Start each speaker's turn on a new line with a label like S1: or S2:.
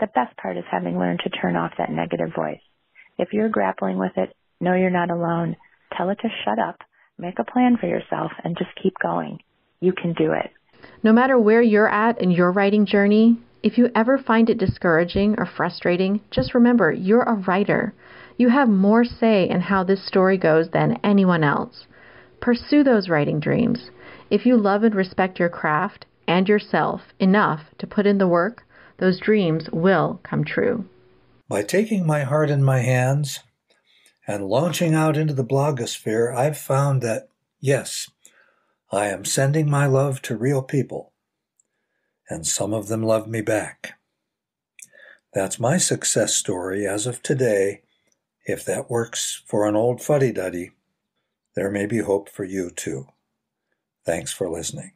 S1: The best part is having learned to turn off that negative voice. If you're grappling with it, know you're not alone. Tell it to shut up, make a plan for yourself, and just keep going. You can do it.
S2: No matter where you're at in your writing journey, if you ever find it discouraging or frustrating, just remember you're a writer. You have more say in how this story goes than anyone else. Pursue those writing dreams. If you love and respect your craft and yourself enough to put in the work, those dreams will come true.
S3: By taking my heart in my hands and launching out into the blogosphere, I've found that, yes, I am sending my love to real people, and some of them love me back. That's my success story as of today. If that works for an old fuddy duddy, there may be hope for you too. Thanks for listening.